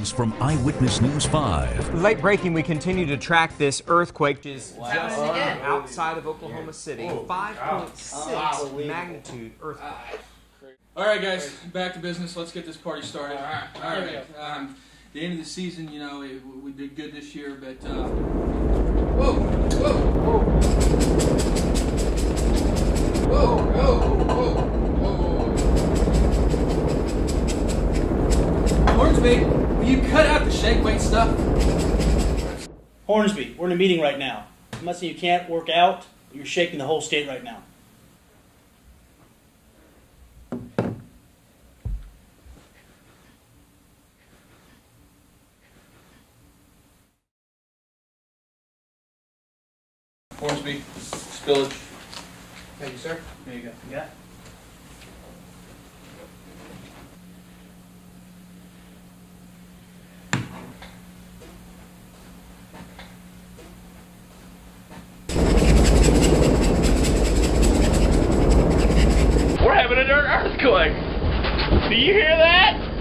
news from Eyewitness News 5. Late breaking, we continue to track this earthquake, which is just outside of Oklahoma City. 5.6 magnitude earthquake. All right, guys, back to business. Let's get this party started. All right, all right. Um, the end of the season, you know, it, we did good this year, but uh, whoa, whoa, whoa, whoa, whoa, whoa, whoa. Hornsby, will you cut out the shake weight stuff? Hornsby, we're in a meeting right now. I'm not saying you can't work out. You're shaking the whole state right now. Hornsby, spillage. Thank you, sir. There you go. Yeah. We're having Do you hear that?